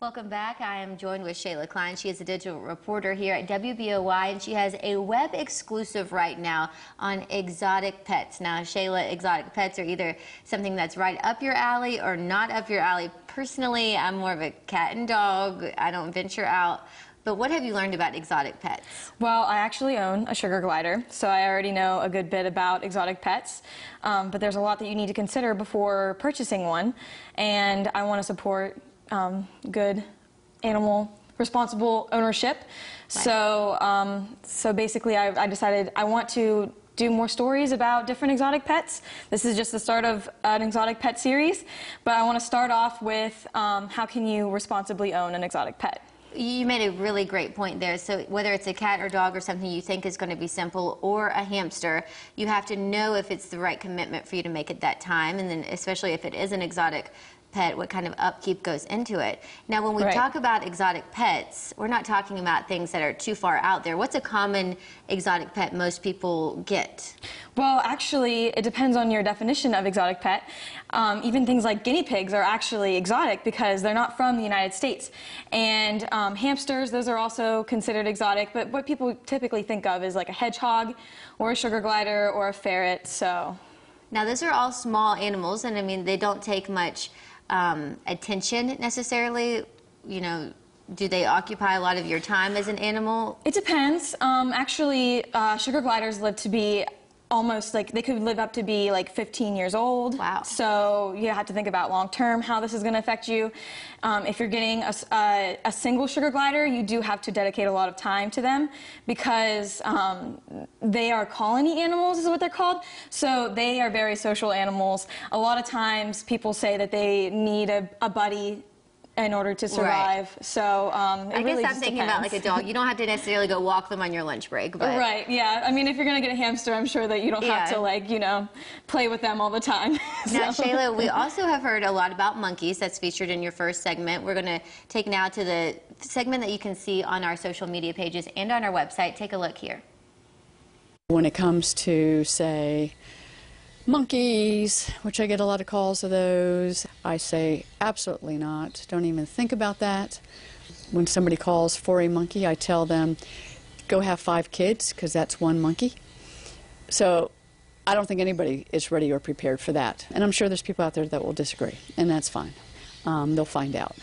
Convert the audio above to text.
Welcome back. I am joined with Shayla Klein. She is a digital reporter here at WBOY, and she has a web exclusive right now on exotic pets. Now, Shayla, exotic pets are either something that's right up your alley or not up your alley. Personally, I'm more of a cat and dog. I don't venture out. But what have you learned about exotic pets? Well, I actually own a sugar glider, so I already know a good bit about exotic pets. Um, but there's a lot that you need to consider before purchasing one, and I want to support um, good animal responsible ownership. Right. So, um, so basically, I, I decided I want to do more stories about different exotic pets. This is just the start of an exotic pet series, but I want to start off with um, how can you responsibly own an exotic pet. You made a really great point there. So whether it's a cat or dog or something you think is going to be simple or a hamster, you have to know if it's the right commitment for you to make at that time. And then especially if it is an exotic pet, what kind of upkeep goes into it. Now, when we right. talk about exotic pets, we're not talking about things that are too far out there. What's a common exotic pet most people get? Well, actually, it depends on your definition of exotic pet. Um, even things like guinea pigs are actually exotic because they're not from the United States. And um, hamsters, those are also considered exotic, but what people typically think of is like a hedgehog or a sugar glider or a ferret, so. Now, those are all small animals, and I mean, they don't take much um, attention necessarily? You know, do they occupy a lot of your time as an animal? It depends. Um, actually, uh, sugar gliders live to be almost like they could live up to be like 15 years old. Wow. So you have to think about long term how this is going to affect you. Um, if you're getting a, a, a, single sugar glider, you do have to dedicate a lot of time to them because um, they are colony animals, is what they're called. So they are very social animals. A lot of times people say that they need a, a buddy in order to survive. Right. So um, I really guess I'm thinking depends. about like a dog. You don't have to necessarily go walk them on your lunch break, but right, yeah. I mean, if you're gonna get a hamster, I'm sure that you don't yeah. have to like you know play with them all the time. so. Now, Shayla, we also have heard a lot about monkeys. That's featured in your first segment. We're gonna take now to the segment that you can see on our social media pages and on our website. Take a look here. When it comes to say monkeys, which I get a lot of calls of those. I say absolutely not. Don't even think about that. When somebody calls for a monkey, I tell them, go have five kids, because that's one monkey. So I don't think anybody is ready or prepared for that. And I'm sure there's people out there that will disagree, and that's fine. Um, they'll find out.